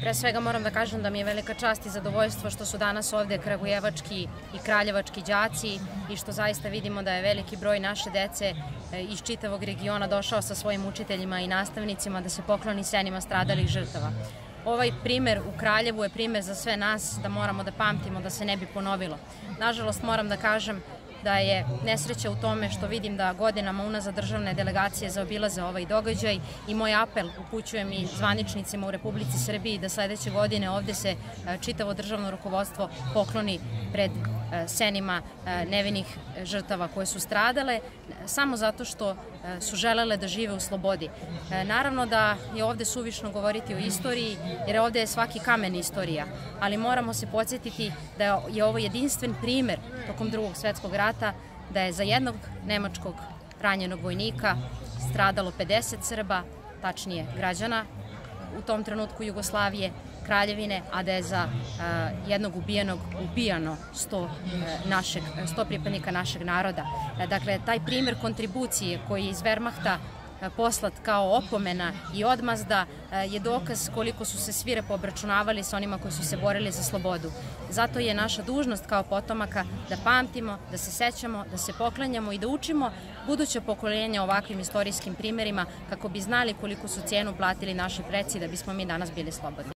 Pre svega moram da kažem da mi je velika čast i zadovoljstvo što su danas ovde kragujevački i kraljevački đaci i što zaista vidimo da je veliki broj naše dece e, iz čitavog regiona došao sa svojim učiteljima i nastavnicima da se pokloni senima stradalih žrtava. Ovaj primer u Kraljevu je primer za sve nas da moramo da pamtimo da se ne bi ponovilo. Nažalost moram da kažem da je nesreća u tome što vidim da godinama unazad državne delegacije zaobilaze ovaj događaj i moj apel upućujem i zvaničnicima u Republici Srbiji da sledeće godine ovde se e, čitavo državno rukovodstvo pokloni pred e, senima e, nevinih žrtava koje su stradale samo zato što su želele da žive u slobodi. Naravno da je ovde suvišno govoriti o istoriji jer ovde je svaki kamen istorija, ali moramo se podsjetiti da je ovo jedinstven primer tokom drugog svetskog rata da je za jednog nemačkog ranjenog vojnika stradalo 50 Srba, tačnije građana u tom trenutku Jugoslavije, Kraljevine, a da je za uh, jednog ubijenog ubijano 100, uh, našeg, 100 pripadnika našeg naroda. Uh, dakle, taj primer kontribucije koji je iz Wehrmachta poslat kao opomena i odmazda je dokaz koliko su se svire pobračunavali sa onima koji su se borili za slobodu. Zato je naša dužnost kao potomaka da pamtimo, da se sećamo, da se poklanjamo i da učimo buduće pokoljenja ovakvim istorijskim primerima kako bi znali koliko su cijenu platili naši preci da bismo mi danas bili slobodni.